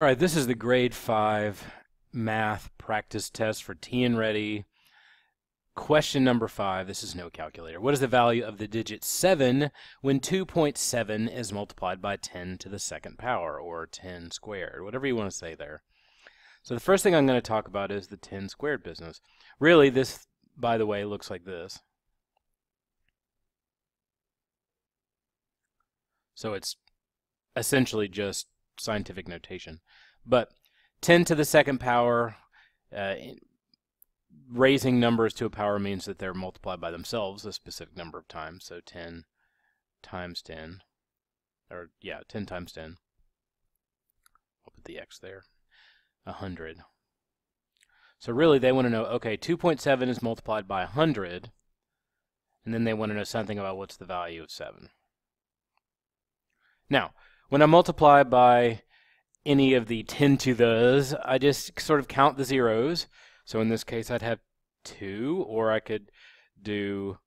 All right, this is the grade 5 math practice test for TNReady. Question number 5, this is no calculator. What is the value of the digit 7 when 2.7 is multiplied by 10 to the second power, or 10 squared, whatever you want to say there. So the first thing I'm going to talk about is the 10 squared business. Really, this, by the way, looks like this. So it's essentially just scientific notation. But 10 to the second power, uh, raising numbers to a power means that they're multiplied by themselves a specific number of times. So 10 times 10, or yeah, 10 times 10. I'll put the x there. 100. So really they want to know, okay, 2.7 is multiplied by 100, and then they want to know something about what's the value of 7. Now, when I multiply by any of the 10 to those, I just sort of count the zeros. So in this case, I'd have 2, or I could do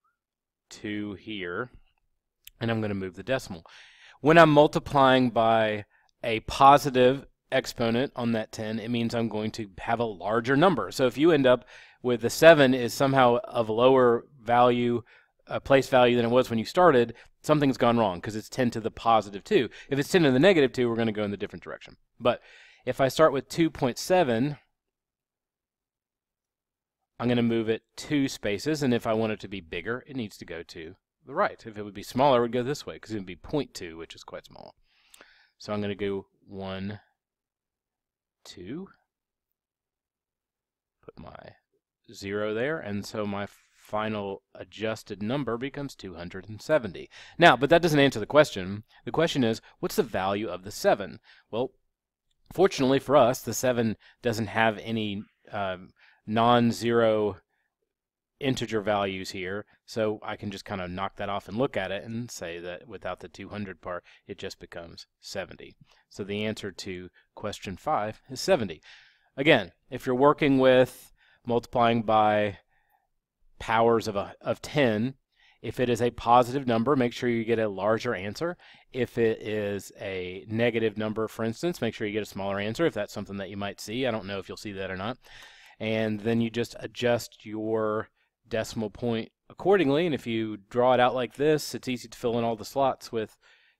2 here, and I'm going to move the decimal. When I'm multiplying by a positive exponent on that 10, it means I'm going to have a larger number. So if you end up with the 7 is somehow of lower value a place value than it was when you started, something's gone wrong because it's 10 to the positive 2. If it's 10 to the negative 2, we're going to go in the different direction. But if I start with 2.7, I'm going to move it two spaces, and if I want it to be bigger, it needs to go to the right. If it would be smaller, it would go this way because it would be 0.2, which is quite small. So I'm going to go 1, 2, put my 0 there, and so my final adjusted number becomes 270. Now, but that doesn't answer the question. The question is, what's the value of the 7? Well, fortunately for us, the 7 doesn't have any um, non-zero integer values here, so I can just kind of knock that off and look at it and say that without the 200 part, it just becomes 70. So the answer to question 5 is 70. Again, if you're working with multiplying by powers of, a, of 10. If it is a positive number, make sure you get a larger answer. If it is a negative number, for instance, make sure you get a smaller answer if that's something that you might see. I don't know if you'll see that or not. And then you just adjust your decimal point accordingly. And if you draw it out like this, it's easy to fill in all the slots with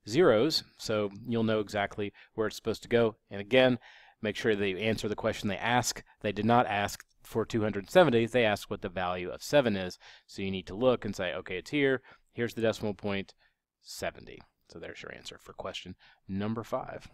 zeros. So you'll know exactly where it's supposed to go. And again, make sure they answer the question they ask. They did not ask for 270, they ask what the value of 7 is. So you need to look and say, okay, it's here. Here's the decimal point, 70. So there's your answer for question number 5.